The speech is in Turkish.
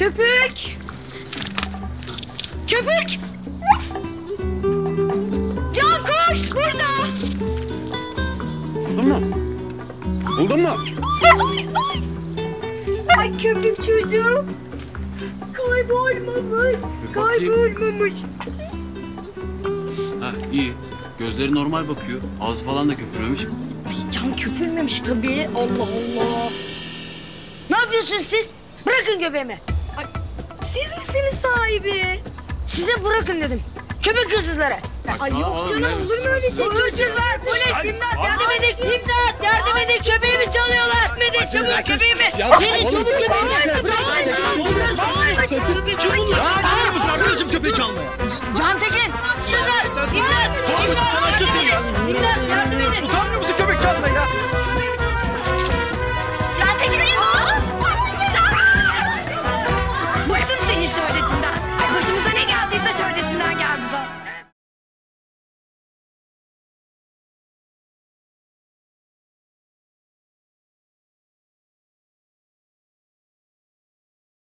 Köpük! Köpük! Can koş burada! Buldun mu? Buldun mu? Ay köpük çocuğum. Kaybolmamış. Kaybolmamış. Ha iyi. Gözleri normal bakıyor. Ağzı falan da köpürmemiş. Ay can köpürmemiş tabii. Allah Allah. Ne yapıyorsunuz siz? Bırakın göbeğimi. Siz misiniz sahibi? Size bırakın dedim. Köpek hırsızları. Ay yok oğlum, canım olur mu öyle şey? Hırsız var polis imdat yardım edin imdat yardım edin köpeğimi çalıyorlar. Yardım edin çabuk köpeğimi. Verin çabuk köpeğimi. 衣装入れてんだ。